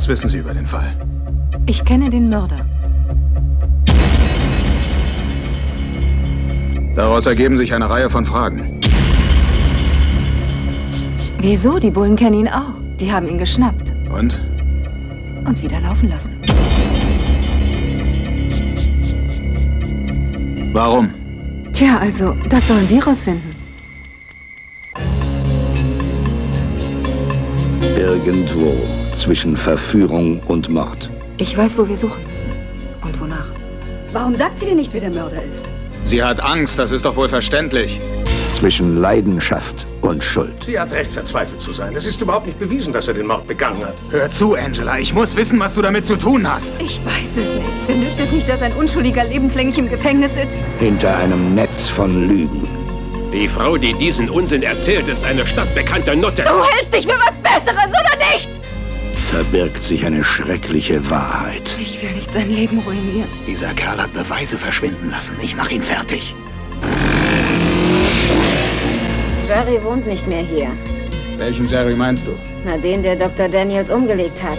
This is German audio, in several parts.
Was wissen Sie über den Fall? Ich kenne den Mörder. Daraus ergeben sich eine Reihe von Fragen. Wieso? Die Bullen kennen ihn auch. Die haben ihn geschnappt. Und? Und wieder laufen lassen. Warum? Tja, also, das sollen Sie rausfinden. Irgendwo zwischen Verführung und Mord. Ich weiß, wo wir suchen müssen. Und wonach. Warum sagt sie dir nicht, wer der Mörder ist? Sie hat Angst, das ist doch wohl verständlich. Zwischen Leidenschaft und Schuld. Sie hat recht, verzweifelt zu sein. Es ist überhaupt nicht bewiesen, dass er den Mord begangen hat. Hör zu, Angela. Ich muss wissen, was du damit zu tun hast. Ich weiß es nicht. Genügt es nicht, dass ein Unschuldiger lebenslänglich im Gefängnis sitzt? Hinter einem Netz von Lügen. Die Frau, die diesen Unsinn erzählt, ist eine stadtbekannte Nutte. Du hältst dich für was Besseres, oder nicht? Verbirgt sich eine schreckliche Wahrheit. Ich will nicht sein Leben ruinieren. Dieser Kerl hat Beweise verschwinden lassen. Ich mach ihn fertig. Jerry wohnt nicht mehr hier. Welchen Jerry meinst du? Na, den, der Dr. Daniels umgelegt hat.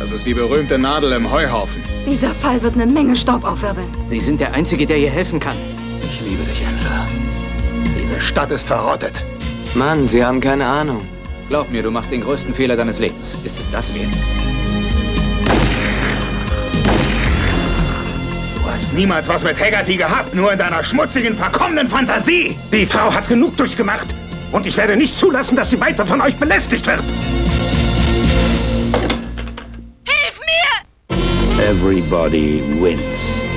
Das ist die berühmte Nadel im Heuhaufen. Dieser Fall wird eine Menge Staub aufwirbeln. Sie sind der Einzige, der ihr helfen kann. Ich liebe dich, Angela. Diese Stadt ist verrottet. Mann, Sie haben keine Ahnung. Glaub mir, du machst den größten Fehler deines Lebens. Ist es das wert? Du hast niemals was mit Haggerty gehabt, nur in deiner schmutzigen, verkommenen Fantasie. Die Frau hat genug durchgemacht. Und ich werde nicht zulassen, dass sie weiter von euch belästigt wird. Hilf mir! Everybody wins.